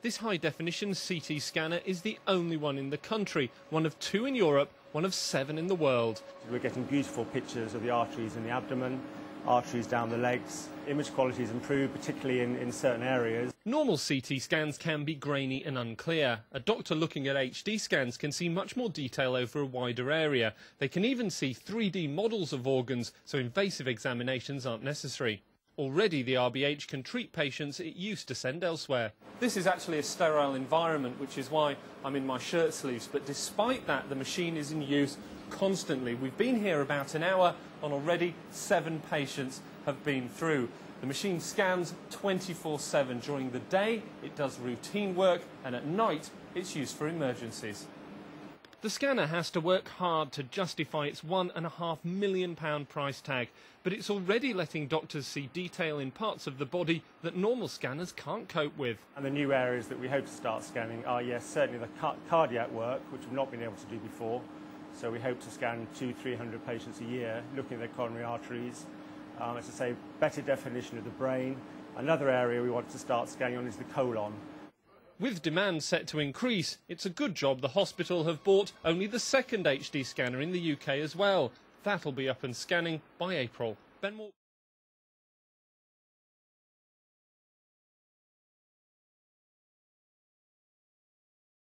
This high-definition CT scanner is the only one in the country, one of two in Europe, one of seven in the world. We're getting beautiful pictures of the arteries in the abdomen, arteries down the legs. Image quality is improved, particularly in, in certain areas. Normal CT scans can be grainy and unclear. A doctor looking at HD scans can see much more detail over a wider area. They can even see 3D models of organs, so invasive examinations aren't necessary. Already the RBH can treat patients it used to send elsewhere. This is actually a sterile environment, which is why I'm in my shirt sleeves, but despite that, the machine is in use constantly. We've been here about an hour and already seven patients have been through. The machine scans 24-7 during the day, it does routine work, and at night it's used for emergencies. The scanner has to work hard to justify its one and a half million pound price tag, but it's already letting doctors see detail in parts of the body that normal scanners can't cope with. And the new areas that we hope to start scanning are, yes, certainly the ca- cardiac work, which we've not been able to do before. So we hope to scan two, three hundred patients a year, looking at their coronary arteries. Um, as I say, better definition of the brain. Another area we want to start scanning on is the colon. With demand set to increase, it's a good job the hospital have bought only the second HD scanner in the UK as well. That'll be up and scanning by April. Ben Moore